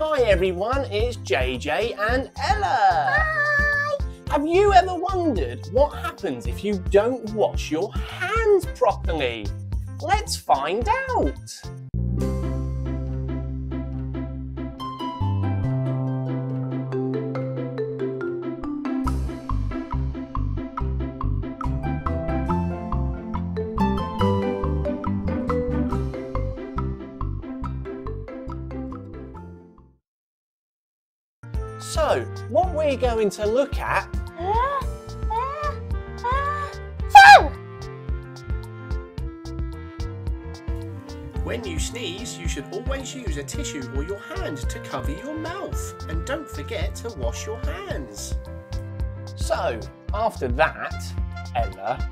Hi everyone, it's JJ and Ella. Hi. Have you ever wondered what happens if you don't wash your hands properly? Let's find out. So, what we're going to look at When you sneeze, you should always use a tissue or your hand to cover your mouth. And don't forget to wash your hands. So, after that, Ella,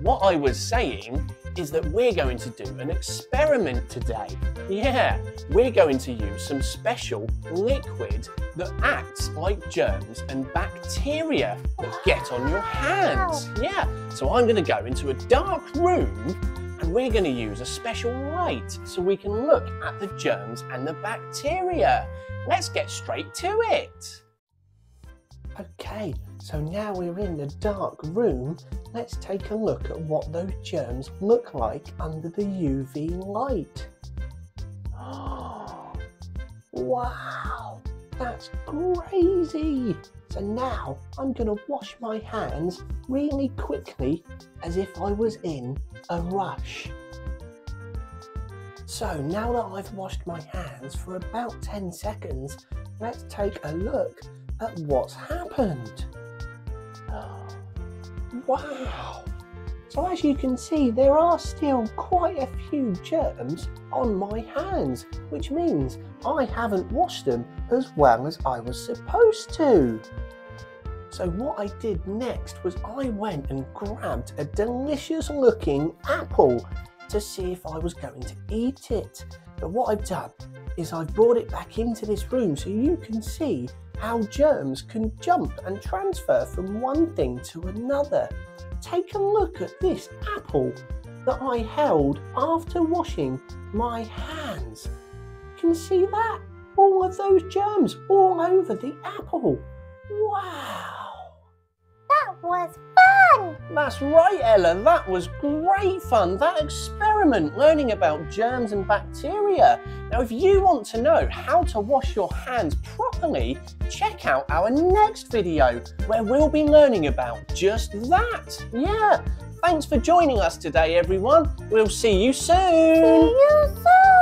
what I was saying is that we're going to do an experiment today. Yeah, we're going to use some special liquid that acts like germs and bacteria that get on your hands. Yeah, so I'm going to go into a dark room and we're going to use a special light so we can look at the germs and the bacteria. Let's get straight to it. Okay, so now we're in the dark room, let's take a look at what those germs look like under the UV light. wow, that's crazy! So now I'm going to wash my hands really quickly as if I was in a rush. So now that I've washed my hands for about 10 seconds, let's take a look at what's happened. Wow! So as you can see, there are still quite a few germs on my hands, which means I haven't washed them as well as I was supposed to. So what I did next was I went and grabbed a delicious looking apple to see if I was going to eat it. But what I've done is I've brought it back into this room so you can see how germs can jump and transfer from one thing to another. Take a look at this apple that I held after washing my hands. You can see that? All of those germs all over the apple. Wow! That was That's right, Ella. That was great fun. That experiment, learning about germs and bacteria. Now, if you want to know how to wash your hands properly, check out our next video where we'll be learning about just that. Yeah. Thanks for joining us today, everyone. We'll see you soon. See you soon.